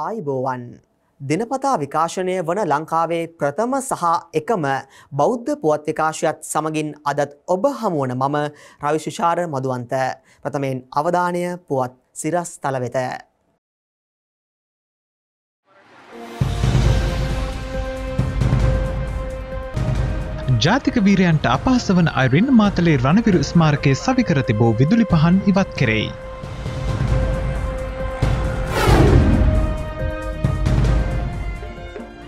ආයිබෝවන් දිනපතා විකාශනය වන ලංකාවේ ප්‍රථම සහ එකම බෞද්ධ පුවත් විකාශයත් සමගින් අදත් ඔබ හමුවන මම රවිශිෂාර මදුවන්ත ප්‍රථමයෙන් අවධානය පුවත් සිරස් තල වෙත. ජාතික වීරයන්ට අපහස වන අයිරින් මාතලේ රණවිරු ස්මාරකය සවිකර තිබූ විදුලි පහන් ඉවත් කෙරෙයි.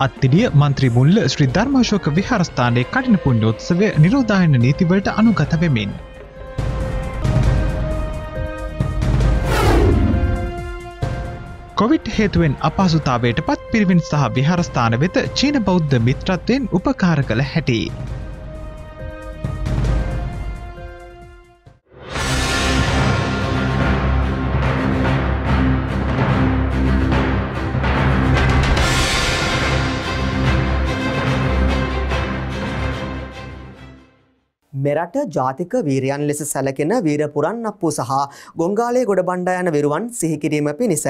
අත්තිඩිය මන්ත්‍රී මුල්ල ශ්‍රී ධර්මාශෝක විහාරස්ථානයේ කටින පුුණ්‍යෝත්සවය නිරෝධායන නීතිවලට අනුගත වෙමින්. කොවිට් හේතුවෙන් අපහසුතාවයට පත් පිරිවින් සහ විහාරස්ථාන වෙත චීන බෞද්ධ මිත්‍රත්වයෙන් උපකාර කළ හැටි. මෙරට ජාතික වීරයන් ලෙස සැලකෙන වීරපුරන් අපපු සහ ගොංගාලේ ගොඩ බණ්ඩ යන විරුවන් සිහිකිරීම පිණිස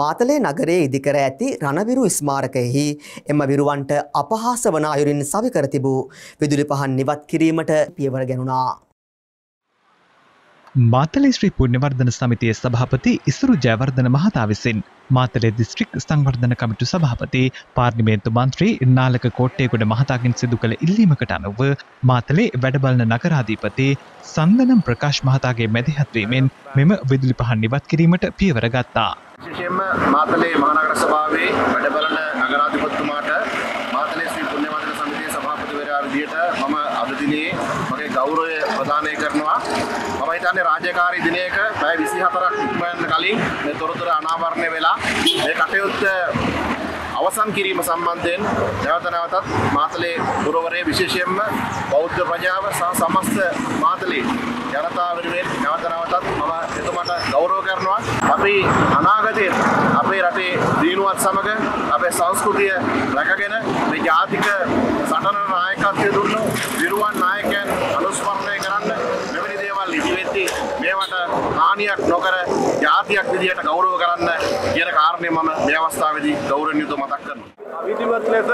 මාතලේ නගරේ ඉදිකර ඇති රණවිරු ස්මාරකයෙහි එම විරුවන්ට අපහාස වන අයුරින් සවිකර තිබූ විදුලි පහන් නිවත් කිරීමට පියවර ගැනුණා. මාතලේ ශ්‍රී පුුණ්‍යවර්ධන සමිතිය සභහපති ඉසුරු ජයවර්ධන මහතා විසින් මාතලේ දිස්ත්‍රික් සංවර්ධන කමිටු සභහපති පාර්ලිමේන්තු මන්ත්‍රී නාලක කෝට්ටයකුඩ මහතාකින් සිදු කළ ඉල්ලීමකට අනුව මාතලේ වැඩබලන නගරාධීපති සන්දනම් ප්‍රකාශ් මහතාගේ මැදිහත්වීමෙන් මෙම විදුලි පහන් නිවත් කිරීමට පියවර ගත්තා. විශේෂයෙන්ම මාතලේ මහනගර සභාවේ වැඩබලන නගරාධිපතිතුමාට මාතලේ ශ්‍රී පුණ්‍යවර්ධන සමිතියේ සභාපතිවරයා විදියට මම අද දිනේ මගේ ගෞරවය ප්‍රදානය කරනවා. මම හිතන්නේ රාජකාරී දිනයක පැය 24ක් ඉක්මවන්න කලින් මේ තොරතුරු අනාවරණය වෙලා මේ කටයුත්ත අවසන් කිරීම සම්බන්ධයෙන් නැවත නැවතත් මාතලේ පුරවරයේ විශේෂයෙන්ම බෞද්ධ ප්‍රජාව සහ සමස්ත මාතලේ ජනතාව වෙනුවෙන් නැවත නැවතත් මම එතුමාට ගෞරව කරනවා. අපි අනාගතයේ අපේ රටේ දිනුවත් සමග අපේ සංස්කෘතිය රැකගෙන මේ ජාතික සටන නායකත්වය දුන්නු විරුවන් නායකයන් අනුස්මරණය කරන්න මෙවැනි දේවල් ඉදිවෙද්දී මේවට හානියක් නොකර ජාතියක් විදියට ගෞරව කරන්න කියන කාරණය මම මේ අවස්ථාවේදී ගෞරවයෙන් යුතුව මතක් කරනවා. විධිමත් ලෙස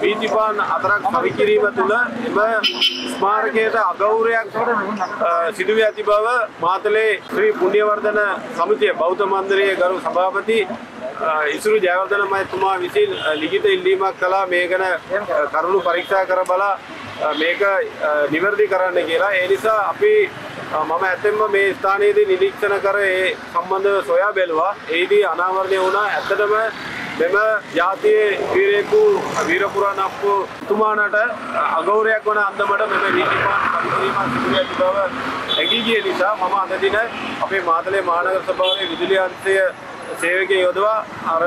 වීතිපාන් අතරක් සවි කිරීම තුළ එම ස්මාරකයට අගෞරයක් සිදුව ඇති බව මාතලේ ශ්‍රී පුුණ්‍යවර්ධන සමිතිය බෞද්ධ මන්දරයේ ගරු සභාපති ඉසුරු ජයවර්ධන මයතුමා විසින් ලිගිත ඉල්ලීමක් කලා මේ ගැන කරුණු පරීක්ෂා කර බලා මේක නිවැරදි කරන්න කියලා ඒ නිසා අපි මම ඇතෙන්ම මේ ස්ථානයේදී නිරීක්ෂණ කර ඒ සම්බන්ධව සොයා බැලුවා ඒදී අනාවරණය වුණා ඇත්තටම මෙම ජාතියේ වීරයෙකු වීරපුරා නප්පු තුමානට අගෞරවයක් වන අන්දමට මෙම නීතිපාන පරිශීලනය සිදු ඇති බව හැඟී ගිය නිසා මම අද දින අපේ මාතලේ මහනගර සභාවේ විදුලි අංශය සේවකය යොදවා අර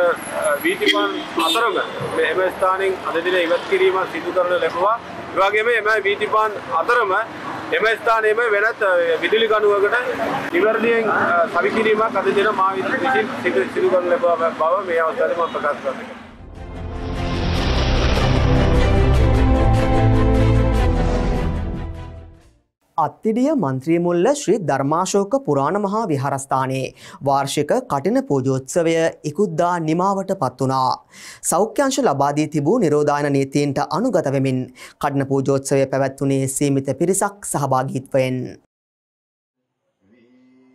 වීතිපාන් අතරම එම ස්ථානෙන් අද දින ඉවත් කිරීම සිදු කරන ලැබුවා. ඒ වගේම එම වීතිපාන් අතරම එම ස්ථානයේම වෙනත් විදුලි කණුවකට නිවැරදියෙන් සවිකිරීමක් අද දින මා විසින් සිදු කරන ලැබුව බව මේ අවස්ථාවේ මම ප්‍රකාශ කරනවා. අත්තිඩිය මන්ත්‍රීමුල්ල ශ්‍රී ධර්මාශෝක පුරාණ මහා විහාරස්ථානයේ වාර්ෂික කටින පූජෝත්සවය ඉකුද්දා නිමාවට පත් වනා. සෞඛ්‍යංශ ලබාදී තිබූ නිරෝධායන නීතීන්ට අනුගත වෙමින් කඩන පූජෝත්සවය පැවැත්වුණේ සීමිත පිරිසක් සහභාගීත්වයෙන්.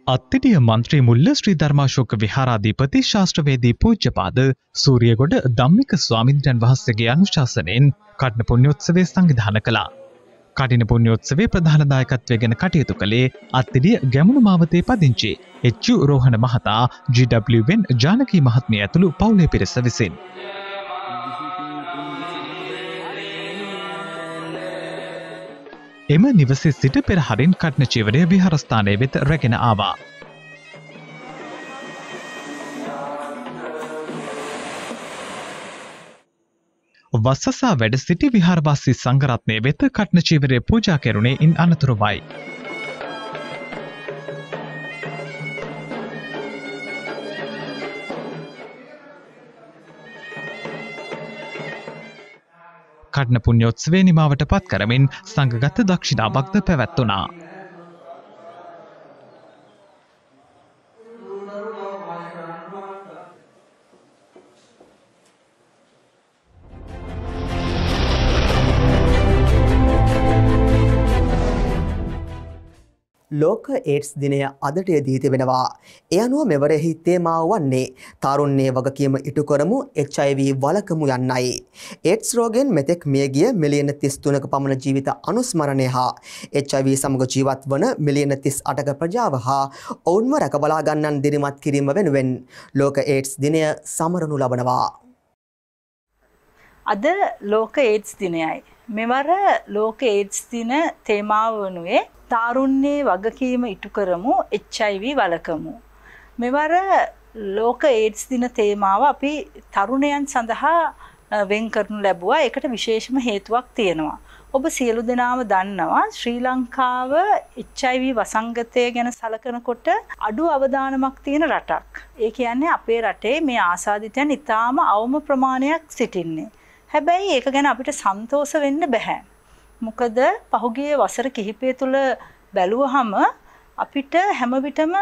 අත්තිටිය මන්ත්‍රී මුල්ල ශ්‍රී ධර්මාශෝක විහාරාධීපති ශාස්ත්‍රවේදී පූජ්‍යපාද සූරියගොඩ ධම්මික ස්වාමින්ද්‍රයන් වහන්සේගේ අනුශාසනයෙන් කටන පුුණ්‍යොත්සවේ සංවිධාන කළා. කටින පුුණ්‍යොත්සවේ ප්‍රධානදායකත්වය ගැන කටයුතු කළේ අත්තිඩිය ගැමුණු මාවතේ පදිංචි එච්චු රෝහණ මහතා GWෙන් ජානකී මහත්මිය ඇතුළු පවුලේ පිරිස විසින්. එම නිවසේ සිට පෙරහරින් කටන චිවරය විහරස්ථානය වෙත රැගෙන ආවා. වස්සසා වැඩ සිටි විහාරවාසී සංගරත්නය වෙත කටන චීවරය පූජා කෙරුණේ ඉන් අනතුරුවයි. කඩන පුුණ්‍යොත්ස්වේ නිමාවට පත් කරමින් සංගගත දක්ෂිණාවක්ද පැවැත්වනා. ලෝක ඒඩ්ස් දිනය අදට දී තිබෙනවා. එය අනුව මෙවරෙහි තේමාව වන්නේ තරුන්නේ වගකීම ඉටු කරමු HIV වලකමු යන්නයි. ඒඩ්ස් රෝගෙන් මෙතෙක් මියගිය මිලියන 33ක පමණ ජීවිත අනුස්මරණය හා HIV සමග ජීවත් වන මිලියන 38ක ප්‍රජාව හා ඔවුන්ව රැකබලා ගන්නන් දිරිමත් කිරීම වෙනුවෙන් ලෝක ඒඩ්ස් දිනය සමරනු ලබනවා. අද ලෝක ඒඩ්ස් දිනයයි. මෙවර ලෝක ඒඩ්ස් දින තේමාව වනුවේ තාරුන්නේ වගකීම ඉටු කරමු HIV වලකමු. මෙවර ලෝක ඒඩ්ස් දින තේමාව අපි තරුණයන් සඳහා වෙන් කරනු ලැබුවා එකට විශේෂම හේතුවක් තියෙනවා. ඔබ සියලු දෙනාම දන්නවා ශ්‍රී ලංකාව HIV වසංගතය ගැන සලකනකොට අඩු අවධානමක් තියෙන රටක්. ඒ කියන්නේ අපේ රටේ මේ ආසාධිතයන් ඉතාම අවම ප්‍රමාණයක් සිටින්නේ. හැබැයි ඒක ගැන අපිට සන්තෝෂ වෙන්න බැහැ. මොකද පහුගිය වසර කිහිපය තුළ බැලුවහම අපිට හැම විටම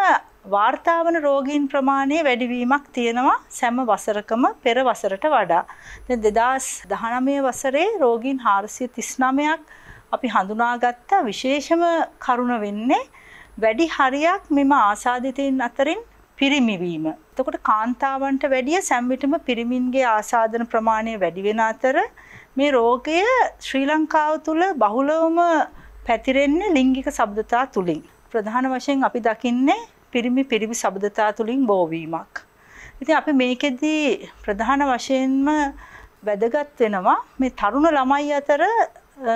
වාර්තාවන රෝගීන් ප්‍රමාණය වැඩිවීමක් තියෙනවා සැම වසරකම පෙර වසරට වඩා. දැන් 2019 වසරේ රෝගීන් 439ක් අපි හඳුනාගත්ත විශේෂම කරුණ වෙන්නේ වැඩි හරියක් මෙම ආසාදිතයින් අතරින් පිරිමිවීම. එතකොට කාන්තාවන්ට වැඩිය සැම්විටම පිරිමින්ගේ ආසාදන ප්‍රමාණය වැඩි වෙන අතර මේ රෝගය ශ්‍රී ලංකාව තුළ බහුලවම පැතිරෙන්නේ ලිංගික සබඳතා තුලින්. ප්‍රධාන වශයෙන් අපි දකින්නේ පිරිමි පිරිමි සබඳතා තුලින් බෝවීමක්. ඉතින් අපි මේකෙදී ප්‍රධාන වශයෙන්ම වැදගත් වෙනවා මේ තරුණ ළමයි අතර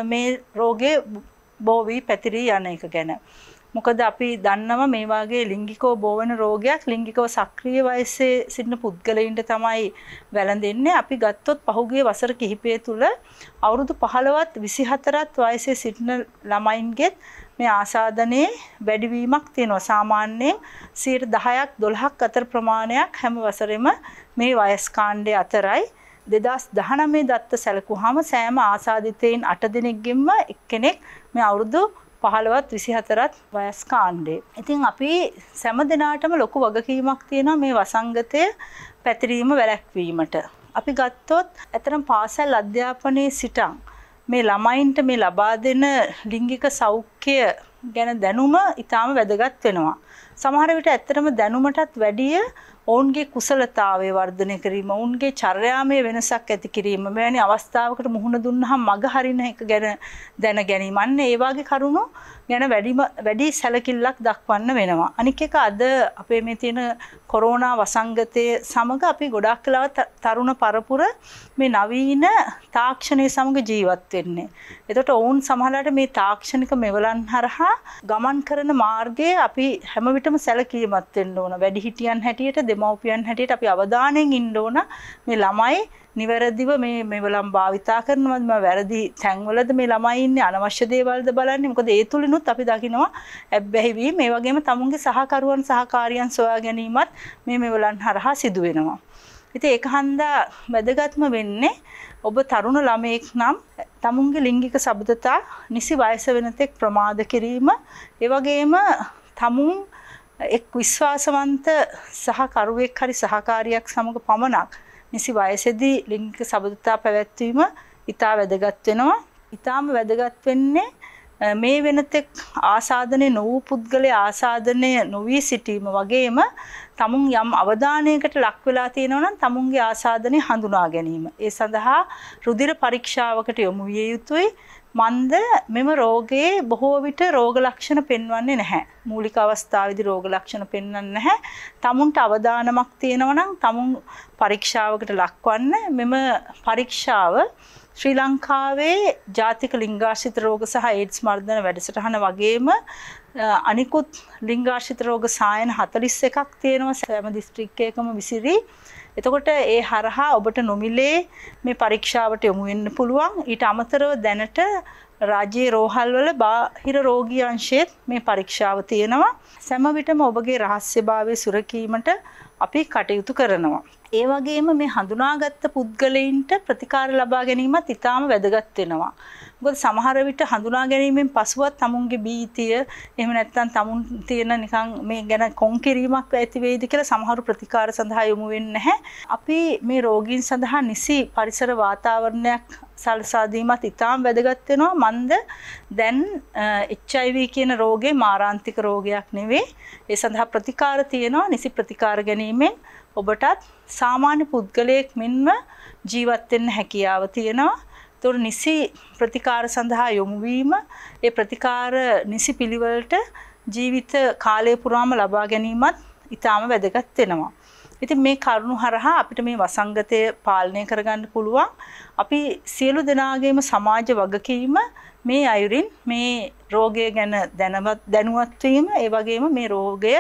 මේ රෝගේ බෝවී පැතිරී යන එක ගැන. මොකද අපි දන්නවා මේ වගේ ලිංගිකව බෝවන රෝගයක් ලිංගිකව සක්‍රීය වයසේ සිටින පුද්ගලයින්ට තමයි වැළඳෙන්නේ. අපි ගත්තොත් පහුගිය වසර කිහිපය තුළ අවුරුදු 15ත් 24ත් වයසේ සිටින ළමයින්ගෙත් මේ ආසාදනයේ වැඩිවීමක් තියෙනවා. සාමාන්‍යයෙන් 10ක් 12ක් අතර ප්‍රමාණයක් හැම වසරෙම මේ වයස් කාණ්ඩය අතරයි 2019 දත්ත සැලකුවාම සෑම ආසාදිතයින් 8 දෙනෙක්ගෙන්ම එක්කෙනෙක් මේ අවුරුදු පහළවත් විසිහතරත් වයස් කාණ්ඩේ. ඉතින් අපි සැම දෙනාටම ලොකු වගකීමක් තියෙනවා මේ වසංගතය පැතිරීම වැළැක්වීමට. අපි ගත්තොත් ඇතරම් පාසල් අධ්‍යාපනයේ සිටන් මේ ළමයින්ට මේ ලබා දෙන ලිංගික සෞඛ්‍ය ගැන දැනුම ඉතාම වැදගත් වෙනවා. සමහර විට ඇත්තටම දැනුමටත් වැඩිය ඔවුන්ගේ කුසලතාවය වර්ධනය කිරීම ඔවුන්ගේ චර්යාමය වෙනසක් ඇති කිරීම මෙවැනි අවස්ථාවකට මුහුණ දුන්නහම මග හරින එක ගැන දැන ගැනීම. අන්න ඒ වගේ කරුණු ගැන වැඩිම වැඩි සැලකිල්ලක් දක්වන්න වෙනවා අනික් එක අද අපේ මේ තියෙන කොරෝනා වසංගතය සමග අපි ගොඩක් කලාව තරුණ පරපුර මේ නවීන තාක්ෂණය සමග ජීවත් වෙන්නේ. එතකොට ඔවුන් සමහරවිට මේ තාක්ෂණික මෙවලන් හරහා ගමන් කරන මාර්ගයේ අපි හැම විටම සැලකීමත් වෙන්න ඕන. වැඩිහිටියන් හැටියට දෙමව්පියන් හැටියට අපි අවධානයෙන් ඉන්න ඕන මේ ළමයි නිවැරදිව මේ මෙවලම් භාවිතා කරනවද මේ වැරදි තැන්වලද මේ ළමයි ඉන්නේ අනවශ්‍ය දේවල්ද බලන්නේ මොකද ඒ තුලිනුත් අපි දකිනවා ඇබ්බැහි වීම ඒ වගේම තමුන්ගේ සහකරුවන් සහකාරියන් සොයා ගැනීමත් මේ මෙවලන් හරහා සිදු වෙනවා. ඉතින් ඒක හන්දා වැදගත්ම වෙන්නේ ඔබ තරුණ ළමයෙක් නම් තමුන්ගේ ලිංගික සබඳතා නිසි වයස වෙනතෙක් ප්‍රමාද කිරීම ඒ වගේම තමුන් එක් විශ්වාසවන්ත සහකරුවෙක් හරි සහකාරියක් සමග පමණක් නිසි වයසේදී ලිංගික සබඳතා පැවැත්වීම ඉතා වැදගත් වෙනවා. ඊටාම වැදගත් වෙන්නේ මේ වෙනතෙක් ආසාදනය නොවූ පුද්ගලයා ආසාදනය නොවී සිටීම වගේම තමුන් යම් අවධානයකට ලක් වෙලා තියෙනවා නම් තමුන්ගේ ආසාදනය හඳුනා ගැනීම. ඒ සඳහා රුධිර පරීක්ෂාවකට යොමු විය යුතුයි. මන්ද මෙම රෝගයේ බොහෝ විට රෝග ලක්ෂණ පෙන්වන්නේ නැහැ. මූලික අවස්ථාවේදී රෝග ලක්ෂණ පෙන්වන්නේ නැහැ. තමුන්ට අවදානමක් තියෙනවා නම් තමුන් පරීක්ෂාවකට ලක්වන්න මෙම පරීක්ෂාව ශ්‍රී ලංකාවේ ජාතික ලිංගාශ්‍රිත රෝග සහ ඒඩ්ස් මර්ධන වැඩසටහන වගේම අනිකුත් ලිංගාශ්‍රිත රෝග සායන 41ක් තියෙනවා සෑම දිස්ත්‍රික්කයකම විසිරී. එතකොට ඒ හරහා ඔබට නොමිලේ මේ පරීක්ෂාවට යොමු වෙන්න පුළුවන්. ඊට අමතරව දැනට රාජ්‍යයේ රෝහල්වල බාහිර රෝගී අංශයේත් මේ පරීක්ෂාව තියෙනවා. සෑම විටම ඔබගේ රහස්‍යභාවය සුරකීමට අපි කටයුතු කරනවා. ඒ වගේම මේ හඳුනාගත්ත පුද්ගලයින්ට ප්‍රතිකාර ලබා ගැනීමත් ඉතාම වැදගත් වෙනවා. මොකද සමහර විට හඳුනා ගැනීමෙන් පසුවත් තමුන්ගේ බීතිය එහෙම නැත්නම් තමුන් තියෙන නිකන් මේ ගැන කොන්කිරීමක් ඇති වෙයිද කියලා සමහරු ප්‍රතිකාර සඳහා යොමු වෙන්නේ නැහැ. අපි මේ රෝගීන් සඳහා නිසි පරිසර වාතාවරණයක් සලසාදීමත් ඉතාම් වැදගත්වෙනවා මන්ද දැන් එච්චයිව කියන රෝගේ මාරාන්තික රෝගයක් නෙවේ ඒ සඳහා ප්‍රතිකාර තියෙනවා නිසි ප්‍රතිකාර ගැනීමෙන් ඔබටත් සාමාන්‍ය පුද්ගලයෙක් මෙන්ම ජීවත්වෙන්න හැකියාව තියෙනවා තුර නිසි ප්‍රතිකාර සඳහා යොමුවීම ඒ ප්‍රතිකාර නිසි පිළිවලට ජීවිත කාලය පුරාම ලබා ගැනීමත් ඉතාම වැදගත් වෙනවා. ඉතින් මේ කරුණු හරහා අපිට මේ වසංගතය පාලනය කරගන්න පුළුවන්. අපි සියලු දෙනාගේම සමාජ වගකීම මේ අයුරින් මේ රෝගය ගැන දැනුවත් වීම ඒ වගේම මේ රෝගය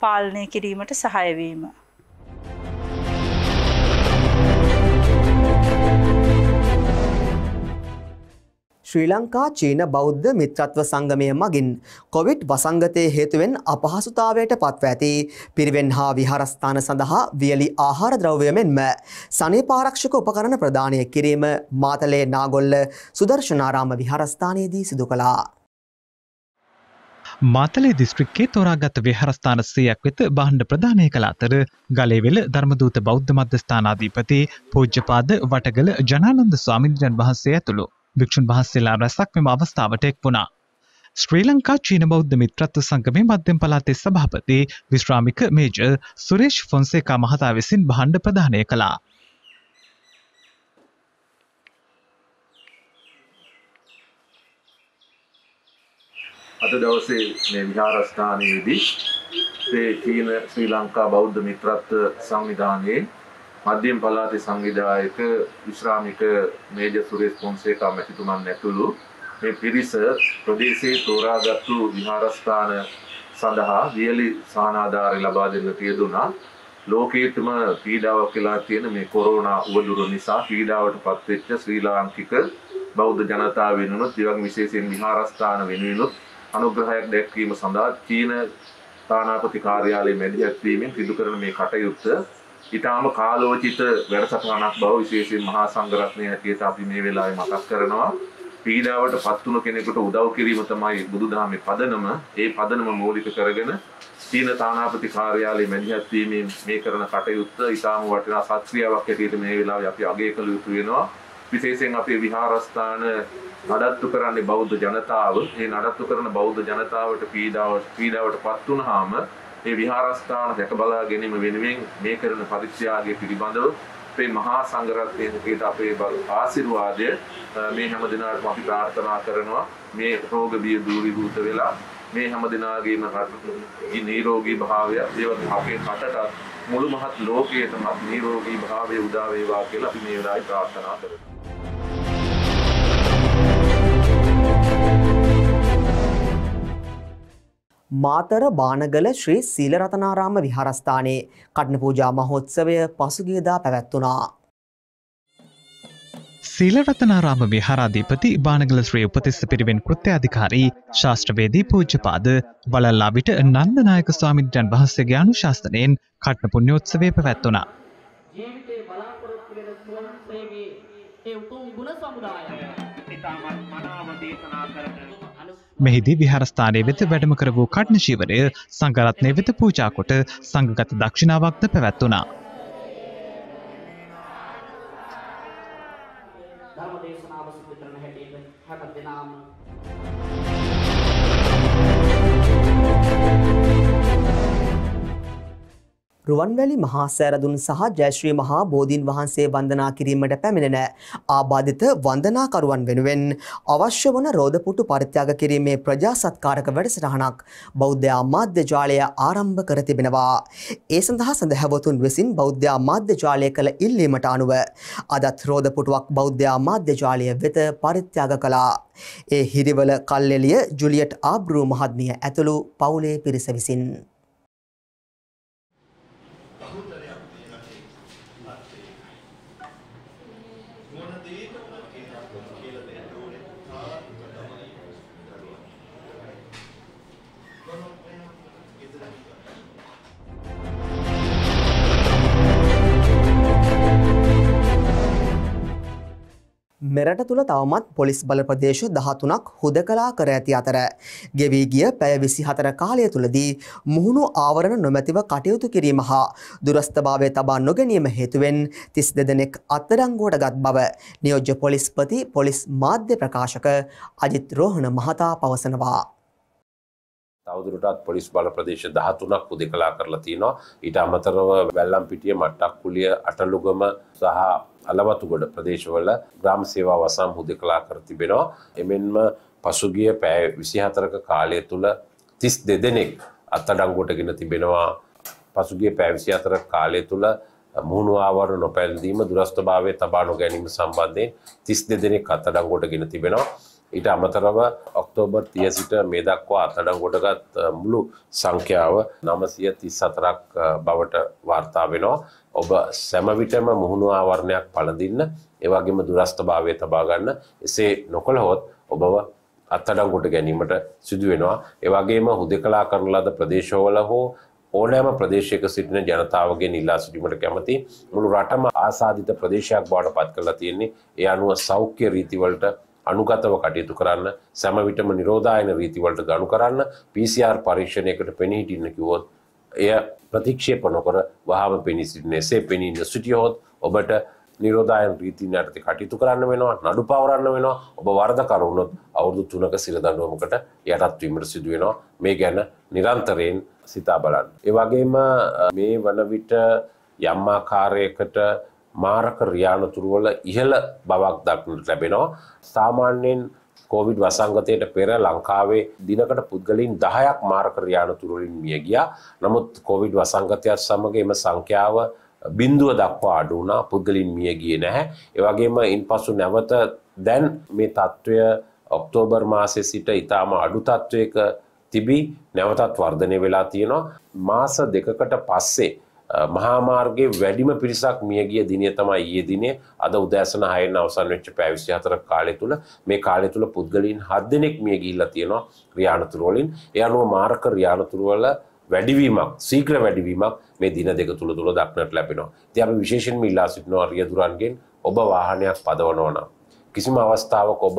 පාලනය කිරීමට සහාය වීම. ශ්‍රී ලංකා චීන බෞද්ධ මිත්‍රත්ව සංගමය මගින් කොවිඩ් වසංගතය හේතුවෙන් අපහසුතාවයට පත්ව ඇති පිරිවෙන් හා විහාරස්ථාන සඳහා වියලි ආහාර ද්‍රව්‍ය මෙන්ම සනීපාරක්ෂක උපකරණ ප්‍රදානය කිරීම මාතලේ නාගොල්ල සුදර්ශනාරාම විහාරස්ථානයේදී සිදු කළා. මාතලේ දිස්ත්‍රික්කේ තෝරාගත් විහාරස්ථාන සියයක් වෙත බාණ්ඩ ප්‍රදානය කළ අතර ගලේවෙල ධර්මදූත බෞද්ධ මධ්‍යස්ථානාධිපති පූජ්‍යපාද වටගල ජනානන්ද ස්වාමින්ද්‍රයන් වහන්සේ ඇතුළු භික්ෂුන් වහන්සේලා රැසක් මෙම අවස්ථාවට එක් වුණා. ශ්‍රී ලංකා චීන බෞද්ධ මිත්‍රත්ව සංගමේ මධ්‍යම පළාතේ සභාපති විශ්‍රාමික මේජර් සුරේෂ් ෆොන්සේකා මහතා විසින් භාණ්ඩ ප්‍රදානය කළා. අද දවසේ මේ විහාරස්ථානයේදී ඒ චීන ශ්‍රී ලංකා බෞද්ධ මිත්‍රත්ව සංවිධානයේ මධ්‍යම පළාතේ සංවිධායක විශ්‍රාමික මේජර් සුරේෂ් පොන්සේකා මැතිතුමන් ඇතුළු මේ පිරිස ප්‍රදේශයේ තෝරාගත්තු විහාරස්ථාන සඳහා වියලි සහනාධාරය ලබා දෙන්නට යෙදුණා. ලෝකයේතම පීඩාවක් වෙලා තියෙන මේ කොරෝනා උවදුර නිසා පීඩාවට පත්වෙච්ච ශ්‍රී ලාංකික බෞද්ධ ජනතාව වෙනුනොත් ඒ වගේම විශේෂයෙන් විහාරස්ථාන වෙනුවෙනුත් අනුග්‍රහයක් දැක්වීම සඳහා චීන තානාපති කාර්යාලයේ මැදිහත් වීමෙන් සිදු කරන මේ කටයුත්ත ඊටාම කාලෝචිත වැඩසටහනක් බව විශේෂයෙන් මහා සංඝරත්නය හැටියට අපි මේ වෙලාවේ මතක් කරනවා. පීඩාවට පත්තුණු කෙනෙකුට උදව් කිරීම තමයි බුදුදහමේ පදනම. ඒ පදනම මූලික කරගෙන චීන තානාපති කාර්යාලයේ මැදිහත් වීමෙන් මේ කරන කටයුත්ත ඊටාම වටිනා සත්ක්‍රියාවක් හැටියට මේ වෙලාවේ අපි අගය කළ යුතු වෙනවා. විශේෂයෙන් අපේ විහාරස්ථාන නඩත්තු කරන්නේ බෞද්ධ ජනතාව. ඒ නඩත්තු කරන බෞද්ධ ජනතාවට පීඩාව පීඩාවට පත් වුනහම ඒ විහාරස්ථාන දැක බලා ගැනීම වෙනුවෙන් මේ කරන පරිත්‍යාගය පිළිබඳව අපේ මහා සංඝරත්නයට අපේ ආශිර්වාදය මේ හැම දිනාටම අපි ප්‍රාර්ථනා කරනවා. මේ රෝග බිය දූරීභූත වෙලා මේ හැම දිනාගේම නිරෝගී භාවය ඒවත් අපේ රටට මුළු මහත් ලෝකයටම නිරෝගී භාවය උදා වේවා කියලා අපි මේ වෙලාවේ ප්‍රාර්ථනා කරනවා මාතර බානගල ශ්‍රී සීලරතනාරාම විහාරස්ථානයේ කටන පූජා මහෝත්සවය පසුගියදා පැවැත්වුණා. සීලරතනාරාම විහාරාධීපති බානගල ශ්‍රී උපතිස්ස පිරිවෙන් කෘත්‍යාධිකාරී ශාස්ත්‍රවේදී පූජ්‍යපාද වලල්ලාවිට නන්දනායක ස්වාමින්ද්‍රයන් වහන්සේගේ අනුශාසනයෙන් කටන පුණ්‍යෝත්සවය පැවැත්වුණා. ජීවිතේ බලාපොරොත්තු වෙන ස්වයංසේවී ඒ උතුම් ගුණ සමුදාය ඉතාමත් මනාව දේශනා කරන මෙහිදී විහාරස්ථානය වෙත වැඩම කර වූ කටන ශීවරය සංඝරත්නය වෙත පූජා කොට සංඝගත දක්ෂිනාවක්ද රුවන්වැලි මහා සෑරදුන් සහ ජයශ්‍රී මහා බෝධීන් වහන්සේ වන්දනා කිරීමට පැමිණෙන ආබාධිත වන්දනාකරුවන් වෙනුවෙන් අවශ්‍ය වන රෝධපුටු පරිත්‍යාග කිරීමේ ප්‍රජා සත්කාරක වැඩසටහනක් බෞද්ධ අමාත්‍ය ජාලය ආරම්භ කර තිබෙනවා. ඒ සඳහා සඳහැවතුන් විසින් බෞද්ධ අමාත්‍ය ජාලය කළ ඉල්ලීමට අනුව අදත් රෝධපුටුවක් බෞද්ධ අමාත්‍ය ජාලය වෙත පරිත්‍යාග කළා. ඒ හිරිවල කල්ලෙලිය ජුලියට් ආබ්‍රූ මහත්මිය ඇතුළු පවුලේ පිරිස විසින්. මෙරට තුළ තවමත් පොලිස් බල ප්‍රදේශ දහතුනක් හුදකලා කර ඇති අතර. ගෙවී ගිය පැය විසි හතර කාලය තුළදී මුහුණු ආවරණ නොමැතිව කටයුතු කිරීම හා දුරස්ථභාවය තබා නොගැනීම හේතුවෙන් තිස් දෙදෙනෙක් අත්තරංගුවට ගත් බව නියෝජ්‍ය පොලිස්පති පොලිස් මාධ්‍ය ප්‍රකාශක අජිත් රෝහණ මහතා පවසනවා. තවදුරටත් පොලිස් බල ප්‍රදේශ දහතුනක් පුදෙකලා කරලා තියෙනවා ඊට අමතරව වැල්ලම් පිටිය මට්ටක් කුලිය අටලුගම සහ අලවතුගොඩ ප්‍රදේශවල ග්‍රාම සේවා වසම් හුදෙකලා කර තිබෙනවා. එමෙන්ම පසුගිය පෑ විසිහතරක කාලය තුළ තිස් දෙදෙනෙක් අත්තඩංගුවට ගෙන තිබෙනවා. පසුගිය පැවිසි අතර කාලය තුළ මුහුණු ආවර නොපැල්දීම දුරස්ථභාවය තබා නොගැනීම සම්බන්ධයෙන් තිස් දෙදෙනෙක් අත්තඩංගුවට ගෙන තිබෙනවා. ඊට අමතරව ඔක්තෝබර් තිය සිට මේ දක්වා අත්තඩංගොටගත් මුළු සංඛ්‍යාව නමසිය තිස් සතරක් බවට වාර්තා වෙනවා. ඔබ සැමවිටම මුහුණු ආවරණයක් පලදින්න ඒවගේම දුරස්ථ භාවය තබාගන්න එසේ නොකළහොත් ඔබව අත්තඩංගොට ගැනීමට සිදුවෙනවා ඒවගේම හුදෙ කලා කරන ලද ප්‍රදේශවල හෝ ඕනෑම ප්‍රදේශයක සිටින ජනතාවගේ නිල්ලා සිටීමට කැමති මුළු රටම ආසාධිත ප්‍රදේශයක් බවට පත් කරලා තියෙන්නේ. ඒ අනුව සෞඛ්‍ය රීතිවලට අනුගතව කටයුතු කරන්න සැමවිටම නිරෝධායන රීතිවලට ගණු කරන්න PCR පරීක්ෂණයකට පෙනහිටින්න කිවොත් එය ප්‍රතික්ෂේප නොකර වහම පෙනි සිටින එසේ පෙනීන්න සිටියහොත් ඔබට නිරෝධායන රීතින් යටතේ කටයුතු කරන්න වෙනවා නඩු පවරන්න වෙනවා ඔබ වර්ධ කරුණොත් අවුරුදු තුනක සිර දඬුවමකට යටත් වීමට සිදු වෙනවා මේ ගැන නිරන්තරයෙන් සිතා බලන්න. ඒ වගේම මේ වන විට යම් ආකාරයකට මාරක රියානතුරුවල ඉහළ බවක් දක්නට ලැබෙනවා. සාමාන්‍යයෙන් කෝවිඩ් වසංගතයට පෙර ලංකාවේ දිනකට පුද්ගලින් දහයක් මාරක රියානතුරුවලින් මිය ගියා. නමුත් කෝවිඩ් වසංගතයත් සමග එම සංඛ්‍යාව බින්දුව දක්වා අඩු වුණා පුද්ගලින් මිය ගියේ නැහැ. ඒ වගේම ඉන්පසු නැවත දැන් මේ තත්ත්වය ඔක්තෝබර් මාසයේ සිට ඊටාම අඩු තත්ත්වයක තිබී නැවතත් වර්ධනය වෙලා තියෙනවා. මාස දෙකකට පස්සේ මහාමාර්ගයේ වැඩිම පිරිසක් මියගිය දිනය තමයි ඊයේ දිනේ අද උදෑසන 6න් අවසන් වෙච්ච පැය 24 කාලය තුල මේ කාලය තුල පුද්ගලයන් 7 දෙනෙක් මිය ගිහිල්ලා තියෙනවා රියානතුරු වලින් ඒ අනුව මාරක රියානතුරු වල වැඩිවීමක් ශීඝ්‍ර වැඩිවීමක් මේ දින දෙක තුල තුල දක්නට ලැබෙනවා. ඉතින් අපි විශේෂයෙන්ම ඉල්ලා සිටිනවා රියදුරන්ගෙන් ඔබ වාහනයක් පදවනවා නම් කිසිම අවස්ථාවක ඔබ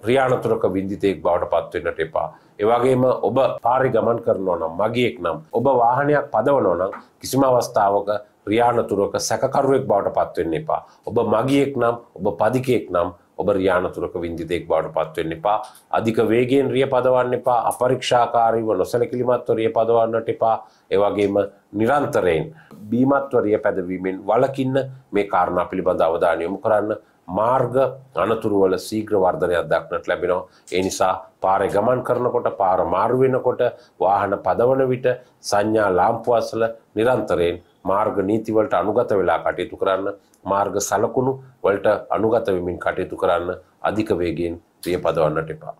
රියානතුරක වින්දිතයෙක් බවට පත්වෙන්නට එපා. ඒවගේම ඔබ පාරි ගමන් කරනවා නම් මගියෙක් නම් ඔබ වාහනයක් පදවනවා නම් කිසිම අවස්ථාවක රියානතුරක සැකකරුවෙක් බවට පත්වෙන්න එපා. ඔබ මගියෙක් නම් ඔබ පදිකයෙක් නම් ඔබ රියානතුරක වින්දිතයෙක් බවට පත්වෙන්න එපා. අධික වේගෙන් රිය පදවන්න එපා අපරීක්ෂාකාරීව නොසැලකිලිමත්ව රිය පදවන්නට එපා. ඒවගේම නිරන්තරයෙන් බීමත්ව රිය පැදවීමෙන් වලකින්න මේ කාරණා පිළිබඳ අවධානය යොමු කරන්න මාර්ග අනතුරුවල සීග්‍ර වර්ධනයක් දක්නට ලැබෙනවා. ඒ නිසා පාරේ ගමන් කරනකොට පාර මාරු වෙනකොට වාහන පදවන විට සංඥා ලාම්පු අසල නිරන්තරයෙන් මාර්ග නීතිවලට අනුගත වෙලා කටයුතු කරන්න මාර්ග සලකුණු වලට අනුගත වෙමින් කටයුතු කරන්න අධික වේගයෙන් රිය පදවන්නට එපා.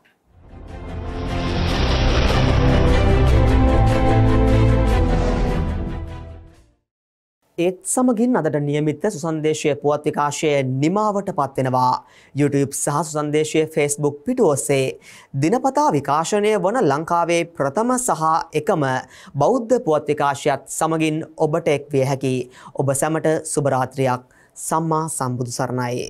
ඒත් සමගින් අදට නියමිත සුසන්දේශය පුවත් විකාශය නිමාවට පත්වෙනවා. YouTube සහ සුසන්දේශය Facebook පිටු ඔස්සේ දිනපතා විකාශනය වන ලංකාවේ ප්‍රථම සහ එකම බෞද්ධ පුවත් විකාශයත් සමගින් ඔබට එක් විය හැකි. ඔබ සැමට සුභරාත්‍රයක් සම්මා සම්බුදු සරණයි.